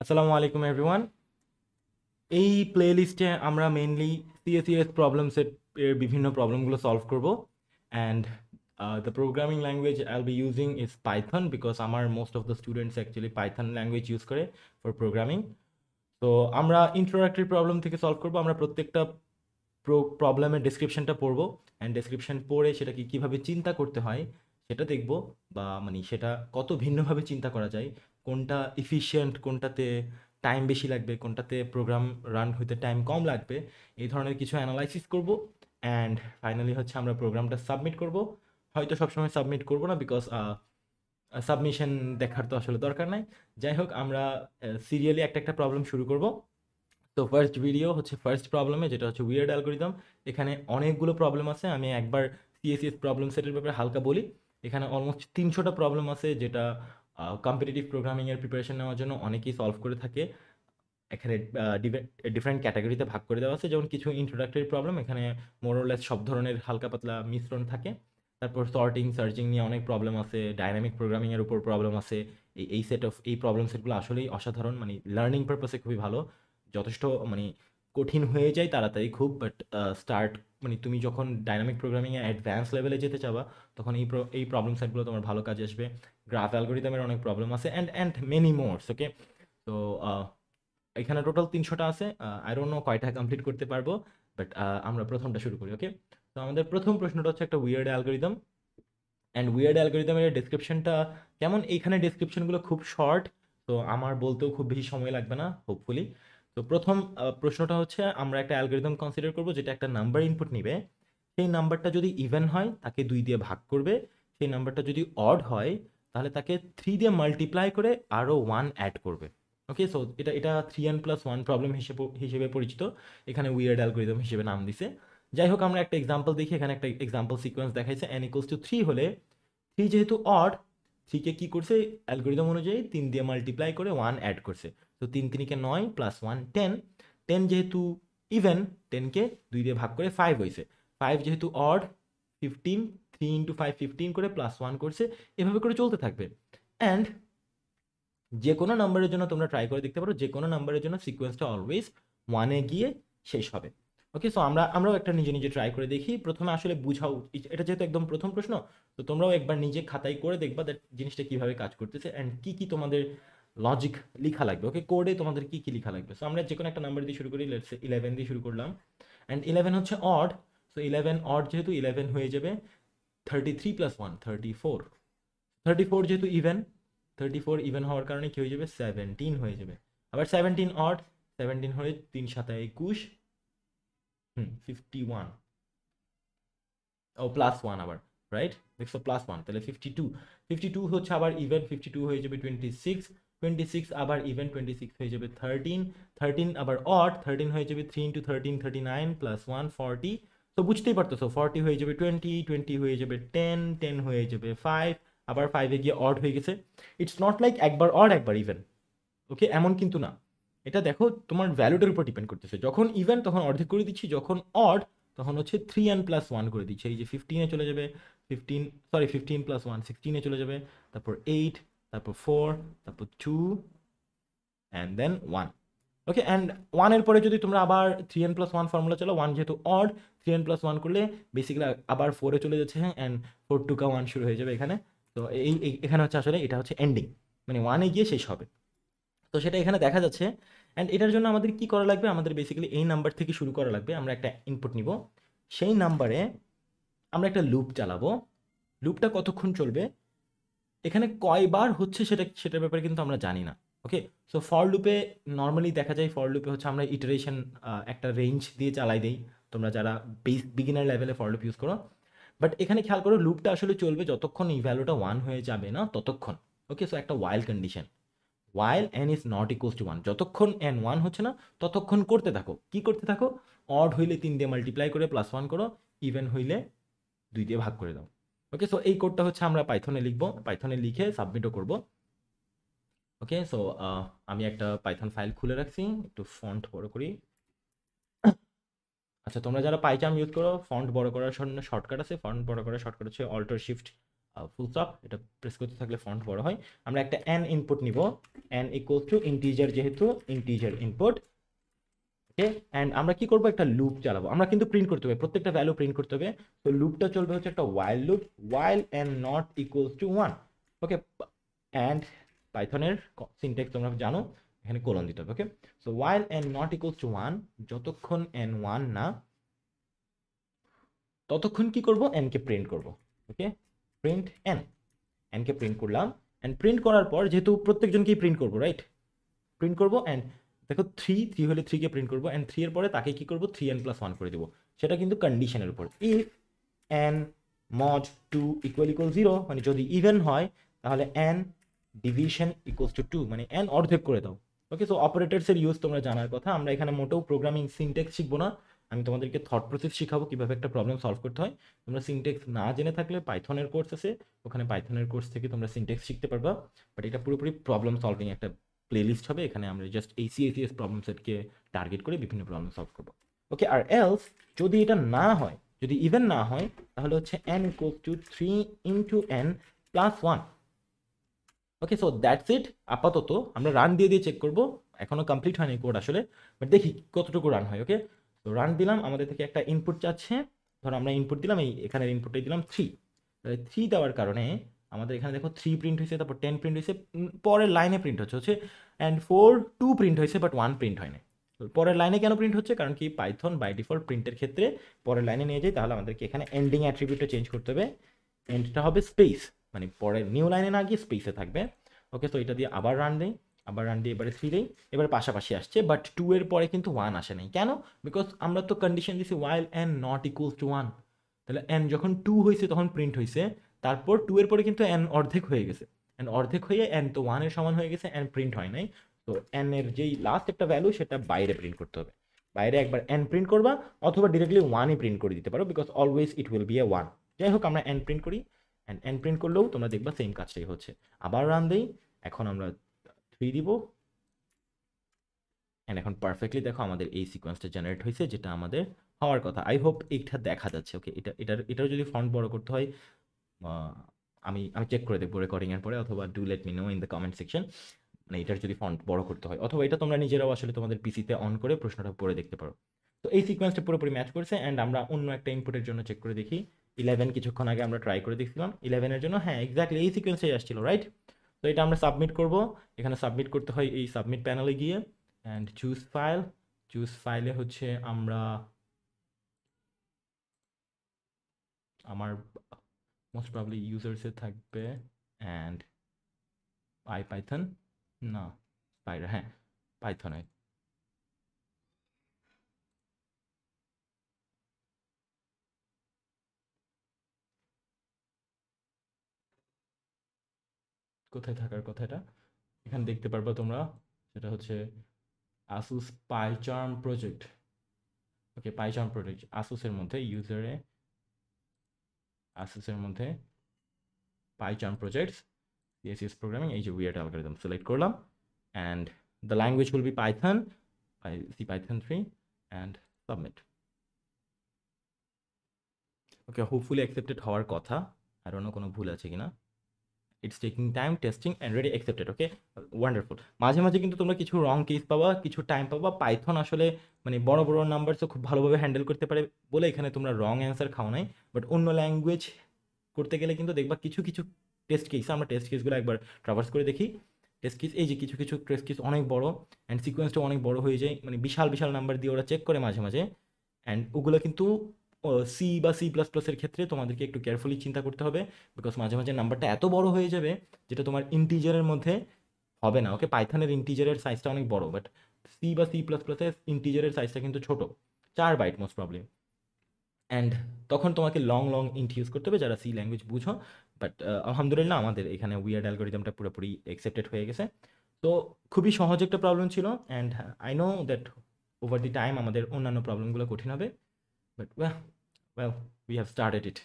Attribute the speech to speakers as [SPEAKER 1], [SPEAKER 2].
[SPEAKER 1] আসসালামু আলাইকুম এভরিওয়ান এই প্লেলিস্টে আমরা মেনলি সিএসিএস প্রবলেমসের এর বিভিন্ন প্রবলেমগুলো সলভ করব and the programming language I be using is Python because আমার most of the students actually Python language use করে ফর প্রোগ্রামিং তো আমরা ইন্ট্রোডাক্টরি প্রবলেম থেকে সলভ করব, আমরা প্রত্যেকটা প্রো প্রবলেমের ডেসক্রিপশনটা পড়ব অ্যান্ড ডেসক্রিপশন পড়ে সেটাকে কীভাবে চিন্তা করতে হয় সেটা দেখব বা মানে সেটা কত ভিন্নভাবে চিন্তা করা যায় কোনটা ইফিশিয়েন্ট কোনটাতে টাইম বেশি লাগবে, কোনটাতে প্রোগ্রাম রান হইতে টাইম কম লাগবে, এই ধরনের কিছু অ্যানালাইসিস করব অ্যান্ড ফাইনালি হচ্ছে আমরা প্রোগ্রামটা সাবমিট করব। হয়তো সবসময় সাবমিট করব না বিকজ সাবমিশন দেখার তো আসলে দরকার নাই। যাই হোক, আমরা সিরিয়ালি একটা একটা প্রবলেম শুরু করব। তো ফার্স্ট ভিডিও হচ্ছে ফার্স্ট প্রবলেমে যেটা হচ্ছে উইয়ার্ড অ্যালগোরিদম এখানে অনেকগুলো প্রবলেম আছে। আমি একবার সিএসিএস প্রবলেম সেটের ব্যাপারে হালকা বলি। এখানে অলমোস্ট তিনশোটা প্রবলেম আছে যেটা কম্পিটিটিভ প্রোগ্রামিংয়ের প্রিপারেশন নেওয়ার জন্য অনেকেই সলভ করে থাকে। এখানে ডিফারেন্ট ক্যাটাগরিতে ভাগ করে দেওয়া আছে। যেমন কিছু ইন্ট্রোডাক্টরি প্রবলেম এখানে মোরলেস সব ধরনের হালকা পাতলা মিশ্রণ থাকে। তারপর সর্টিং সার্চিং নিয়ে অনেক প্রবলেম আছে। ডাইনামিক প্রোগ্রামিংয়ের উপর প্রবলেম আছে। এই এই সেট অফ এই প্রবলেম সেটগুলো আসলেই অসাধারণ। মানে লার্নিং পারপাসে খুবই ভালো। যথেষ্ট মানে কঠিন হয়ে যায় তাড়াতাড়ি খুব বাট স্টার্ট মানে তুমি যখন ডাইনামিক প্রোগ্রামিংয়ে অ্যাডভান্স লেভেলে যেতে চাবা, তখন এই এই প্রবলেম সেটগুলো তোমার ভালো কাজে আসবে। গ্রাফ অ্যালগোরিদমের অনেক প্রবলেম আছে and and many mores okay তো এখানে টোটাল তিনশোটা আছে আই ডোন্ট নো কয়টা কমপ্লিট করতে পারব বাট আমরা প্রথমটা শুরু করি ওকে তো আমাদের প্রথম প্রশ্নটা হচ্ছে একটা উইয়ার্ড অ্যালগোরিদম অ্যান্ড উইয়ার্ড অ্যালগোরিদমের ডিসক্রিপশনটা কেমন? এইখানে ডিসক্রিপশনগুলো খুব শর্ট তো আমার বলতেও খুব বেশি সময় লাগবে না হোপফুলি তো প্রথম প্রশ্নটা হচ্ছে আমরা একটা অ্যালগোরিদম কনসিডার করব, যেটা একটা নাম্বার ইনপুট নিবে। সেই নাম্বারটা যদি ইভেন হয়, তাকে দুই দিয়ে ভাগ করবে। সেই নাম্বারটা যদি অড হয় তাহলে তাকে থ্রি দিয়ে মাল্টিপ্লাই করে আরও ওয়ান অ্যাড করবে। ওকে সো এটা এটা three N plus one problem হিসেবে হিসেবে পরিচিত। এখানে উইয়ার্ড অ্যালগোরিদম হিসেবে নাম দিছে। যাই হোক, আমরা একটা এক্সাম্পল দেখি। এখানে একটা এক্সাম্পল সিকোয়েন্স দেখাইছে। এন ইকোয়ালস টু থ্রি হলে থ্রি যেহেতু অড থ্রিকে কী করছে? অ্যালগোরিদম অনুযায়ী তিন দিয়ে মাল্টিপ্লাই করে ওয়ান অ্যাড করছে। তো তিন তিনকে নয় প্লাস ওয়ান টেন টেন যেহেতু ইভেন টেনকে দুই দিয়ে ভাগ করে ফাইভ হয়েছে ফাইভ যেহেতু odd fifteen three into five fifteen করে প্লাস ওয়ান করছে, এভাবে করে চলতে থাকবে। অ্যান্ড যে কোনো নাম্বারের জন্য তোমরা ট্রাই করে দেখতে পারো যে কোনো নাম্বারের জন্য সিকোয়েন্সটা অলওয়েজ ওয়ানে গিয়ে শেষ হবে। ওকে সো আমরা, আমরাও একটা নিজে নিজে ট্রাই করে দেখি। প্রথমে আসলে বুঝাও, এটা যেহেতু একদম প্রথম প্রশ্ন, তো তোমরাও একবার নিজে খাতায় করে দেখবা দ্যাট জিনিসটা কীভাবে কাজ করতেছে অ্যান্ড কী কী তোমাদের লজিক লিখা লাগবে। ওকে কোডে তোমাদের কী কী লিখা লাগবে। সো আমরা যে কোনো একটা নাম্বার দিয়ে শুরু করি লেটস ইলেভেন দিয়ে শুরু করলাম। অ্যান্ড ইলেভেন হচ্ছে অড সো ইলেভেন অড যেহেতু ইলেভেন হয়ে যাবে thirty three plus one thirty four thirty four যেহেতু ইভেন থার্টি ফোর ইভেন হওয়ার কারণে কী হয়ে যাবে? সেভেন্টিন হয়ে যাবে। আবার সেভেন্টিন অড সেভেন্টিন হয়ে তিন সাতা একুশ, হুম ফিফটি ওয়ান ও প্লাস ওয়ান আবার রাইট দেখছ প্লাস ওয়ান তাহলে ফিফটি টু ফিফটি টু হচ্ছে আবার ইভেন ফিফটি টু হয়ে যাবে টোয়েন্টি সিক্স টোয়েন্টি সিক্স আবার ইভেন টোয়েন্টি সিক্স হয়ে যাবে থার্টিন থার্টিন আবার অড থার্টিন হয়ে যাবে three into thirteen thirty nine plus one forty তো বুঝতেই পারতেছো ফর্টি হয়ে যাবে টোয়েন্টি টোয়েন্টি হয়ে যাবে টেন টেন হয়ে যাবে ফাইভ আবার ফাইভে গিয়ে অড হয়ে গেছে। ইটস নট লাইক একবার অড একবার ইভেন ওকে এমন কিন্তু না। এটা দেখো, তোমার ভ্যালুটার উপর ডিপেন্ড করতেছে। যখন ইভেন তখন অর্ধেক করে দিচ্ছি, যখন অড তখন হচ্ছে থ্রি অ্যান্ড প্লাস ওয়ান করে দিচ্ছে। এই যে ফিফটিনে চলে যাবে fifteen sorry fifteen plus one সিক্সটিনে চলে যাবে, তারপর এইট তারপর ফোর তারপর two and then one okay and ওয়ানের পরে যদি তোমরা আবার three N plus one formula চলো ওয়ান যেহেতু odd three N plus one করলে বেসিক্যালি আবার ফোরে চলে যাচ্ছে অ্যান্ড ফোর টু কা ওয়ান শুরু হয়ে যাবে এখানে। তো এই এখানে হচ্ছে আসলে এটা হচ্ছে এন্ডিং মানে ওয়ানে গিয়ে শেষ হবে। তো সেটা এখানে দেখা যাচ্ছে অ্যান্ড এটার জন্য আমাদের কি করা লাগবে? আমাদের বেসিক্যালি এই নাম্বার থেকে শুরু করা লাগবে, আমরা একটা ইনপুট নিব। সেই নাম্বারে আমরা একটা লুপ চালাবো। লুপটা কতক্ষণ চলবে? এখানে কয়বার হচ্ছে সেটা, সেটার ব্যাপারে কিন্তু আমরা জানি না ওকে সো ফর লুপে নর্মালি দেখা যায় ফর লুপে হচ্ছে আমরা ইটারেশন একটা রেঞ্জ দিয়ে চালাই দিই, তোমরা যারা বিগিনার লেভেলে ফর লুপ ইউজ করো। বাট এখানে খেয়াল করো লুপটা আসলে চলবে যতক্ষণ এই ভ্যালুটা ওয়ান হয়ে যাবে না, ততক্ষণ ওকে সো একটা while condition while N is not equals to one যতক্ষণ এন ওয়ান হচ্ছে না, ততক্ষণ করতে থাকো। কি করতে থাকো? অড হইলে তিন দিয়ে মাল্টিপ্লাই করে প্লাস ওয়ান করো ইভেন হইলে দুই দিয়ে ভাগ করে দাও। ওকে সো এই কোডটা হচ্ছে আমরা পাইথনে লিখব। পাইথনে লিখে সাবমিটও করব। ওকে সো আমি একটা পাইথন ফাইল খুলে রাখছি। একটু ফন্ট বড় করি। আচ্ছা তোমরা যারা পাইচাম ইউজ করো ফন্ট বড় করার জন্য শর্টকাট আছে। ফন্ট বড় করার শর্টকাট হচ্ছে অল্টার শিফট ফুল স্টপ এটা প্রেস করতে থাকলে ফন্ট বড় হয়। আমরা একটা এন ইনপুট নিব। এন ইকুয়াল টু ইন্টিজার যেহেতু ইন্টিজার ইনপুট ওকে? অ্যান্ড আমরা কি করব? একটা লুপ চালাবো। আমরা কিন্তু প্রিন্ট করতে হবে। প্রত্যেকটা ভ্যালু প্রিন্ট করতে হবে। তো লুপটা চলবে হচ্ছে একটা while loop while n not equals to one okay and পাইথনের syntax তোমরা জানো। এখানে কোলন দিতে হবে okay so while n not equals to one যতক্ষণ এন ওয়ান না, ততক্ষণ কি করব? এনকে প্রিন্ট করব। ওকে প্রিন্ট এন এনকে প্রিন্ট করলাম। অ্যান্ড প্রিন্ট করার পর যেহেতু প্রত্যেকজনকেই প্রিন্ট করব রাইট প্রিন্ট করব অ্যান্ড দেখো থ্রি থ্রি হলে থ্রিকে প্রিন্ট করব অ্যান্ড থ্রি এর পরে তাকে কি করব? থ্রি এন প্লাস ওয়ান করে দেবো। সেটা কিন্তু কন্ডিশনের উপর। If N mod two equal equal zero মানে যদি ইভেন হয়, তাহলে N division equals to two মানে এন অর্ধেক করে দাও। ওকে সো অপারেটার্সের ইউজ তোমরা জানার কথা। আমরা এখানে মোটেও প্রোগ্রামিং সিনটেক্স শিখব না। আমি তোমাদেরকে থট প্রসেস শিখাবো, কীভাবে একটা প্রবলেম সলভ করতে হয়। তোমরা সিনটেক্স না জেনে থাকলে পাইথনের কোর্স আছে। ওখানে পাইথনের কোর্স থেকে তোমরা সিনটেক্স শিখতে পারবা। বাট এটা পুরোপুরি প্রবলেম সলভিং একটা প্লেলিস্ট হবে, এখানে আমরা জাস্ট এই সিএসিএস প্রবলেম সেটকে টার্গেট করে বিভিন্ন প্রবলেম সলভ করব। ওকে আর এলস যদি এটা না হয়, যদি ইভেন না হয়, তাহলে হচ্ছে N equals to three into N plus one okay so that's it আপাতত আমরা রান দিয়ে দিয়ে চেক করব। এখনও কমপ্লিট হয়নি কোড আসলে বাট দেখি কতটুকু রান হয় ওকে তো রান দিলাম, আমাদের থেকে একটা ইনপুট চাচ্ছে ধরো আমরা ইনপুট দিলাম, এই এখানের ইনপুটটাই দিলাম থ্রি থ্রি দেওয়ার কারণে আমাদের এখানে দেখো থ্রি প্রিন্ট হয়েছে, তারপর টেন প্রিন্ট হয়েছে পরের লাইনে প্রিন্ট হচ্ছে হচ্ছে অ্যান্ড ফোর টু প্রিন্ট হয়েছে বাট ওয়ান প্রিন্ট হয়নি। পরের লাইনে কেন প্রিন্ট হচ্ছে? কারণ কি পাইথন বাই ডিফল্ট প্রিন্টের ক্ষেত্রে পরের লাইনে নিয়ে যাই, তাহলে আমাদেরকে এখানে এন্ডিং অ্যাট্রিবিউটটা চেঞ্জ করতে হবে। এন্ডটা হবে স্পেস মানে পরের নিউ লাইনে না গিয়ে স্পেসে থাকবে। ওকে তো এটা দিয়ে আবার রান দেই, আবার রান দিয়ে এবারে থ্রি দেই, এবার পাশাপাশি আসছে বাট টু এর পরে কিন্তু ওয়ান আসে নাই। কেন? বিকজ আমরা তো কন্ডিশন দিছি while N not equals to one তাহলে এন যখন টু হয়েছে, তখন প্রিন্ট হয়েছে। তারপর টু এর পরে কিন্তু এন অর্ধেক হয়ে গেছে। এন অর্ধেক হয়ে এন তো ওয়ানের সমান হয়ে গেছে এন প্রিন্ট হয় নাই। তো এন এর যেই লাস্ট একটা ভ্যালু সেটা বাইরে প্রিন্ট করতে হবে। বাইরে একবার এন প্রিন্ট করবা, অথবা ডিরেক্টলি ওয়ানই প্রিন্ট করে দিতে পারো because always it will be a one যাই হোক, আমরা এন প্রিন্ট করি অ্যান্ড এন প্রিন্ট করলেও তোমরা দেখবা সেম কাজটাই হচ্ছে। আবার রান দেই, এখন আমরা থ্রি দিব। অ্যান্ড এখন পারফেক্টলি দেখো আমাদের এই সিকোয়েন্সটা জেনারেট হয়েছে, যেটা আমাদের হওয়ার কথা। আই হোপ এইটা দেখা যাচ্ছে ওকে এটা, এটার এটার যদি ফন্ট বড় করতে হয় আমি আমি চেক করে দেখব রেকর্ডিংয়ের পরে, অথবা do let me know in the comment section মানে এটার যদি ফন্ট বড় করতে হয়, অথবা এটা তোমরা নিজেরাও আসলে তোমাদের পিসিতে অন করে প্রশ্নটা পড়ে দেখতে পারো। তো এই সিকোয়েন্সটা পুরোপুরি ম্যাচ করছে অ্যান্ড আমরা অন্য একটা ইনপুটের জন্য চেক করে দেখি। ইলেভেন কিছুক্ষণ আগে আমরা ট্রাই করে দেখছিলাম। ইলেভেনের জন্য হ্যাঁ এক্স্যাক্টলি এই সিকোয়েন্সেই আসছিল রাইট তো এটা আমরা সাবমিট করব। এখানে সাবমিট করতে হয় এই সাবমিট প্যানেলে গিয়ে অ্যান্ড চুজ ফাইল চুজ ফাইলে হচ্ছে আমরা, আমার মোস্ট প্রবলি ইউজার্সে থাকবে অ্যান্ড পাই পাইথন না স্পাইডার হ্যাঁ পাইথনে কোথায় থাকার কথা এটা এখানে দেখতে পারবা তোমরা, সেটা হচ্ছে Asus PyCharm project okay PyCharm project আসুসের মধ্যে ইউজারে অ্যাসেসের মধ্যে পাইচার্ম প্রজেক্টস সিএসিএস প্রোগ্রামিং এই যে উইয়ার অ্যালগোরিদম সিলেক্ট করলাম and the language will be Python C Python three and submit okay hopefully accepted হওয়ার কথা আর অন্য কোনো ভুল আছে কিনা। It's taking time testing and ready accepted okay wonderful মাঝে মাঝে কিন্তু তোমরা কিছু রং কেস পাবা, কিছু টাইম পাবা। পাইথন আসলে মানে বড় বড় নাম্বারসও খুব ভালোভাবে হ্যান্ডেল করতে পারে বলে এখানে তোমরা রং অ্যান্সার খাও নাই। বাট অন্য ল্যাঙ্গুয়েজ করতে গেলে কিন্তু দেখবা কিছু কিছু টেস্ট কেস আমরা টেস্ট কেসগুলো একবার ট্রাভার্স করে দেখি। টেস্ট কেস এই যে কিছু কিছু টেস্ট কেস অনেক বড় অ্যান্ড সিকোয়েন্সটা অনেক বড় হয়ে যায়। মানে বিশাল বিশাল নাম্বার দিয়ে ওরা চেক করে মাঝে মাঝে। অ্যান্ড ওগুলো কিন্তু সি বা সি প্লাস প্লাসের ক্ষেত্রে তোমাদেরকে একটু কেয়ারফুলি চিন্তা করতে হবে বিকজ মাঝে মাঝে নাম্বারটা এত বড় হয়ে যাবে যেটা তোমার ইন্টিজারের মধ্যে হবে না। ওকে পাইথানের ইন্টিজারের সাইজটা অনেক বড় বাট সি বা সি প্লাস প্লাসের ইন্টিজারের সাইজটা কিন্তু ছোট, চার বাইট মোস্ট প্রবলেম অ্যান্ড তখন তোমাকে লং লং ইন্ট ইউজ করতে হবে, যারা সি ল্যাঙ্গুয়েজ বুঝো বাট আলহামদুলিল্লাহ আমাদের এখানে উইয়ার্ড অ্যালগোরিদমটা পুরোপুরি অ্যাকসেপ্টেড হয়ে গেছে। তো খুবই সহজ একটা প্রবলেম ছিল and I know that over the time আমাদের অন্যান্য প্রবলেমগুলো কঠিন হবে। but well well we have started it.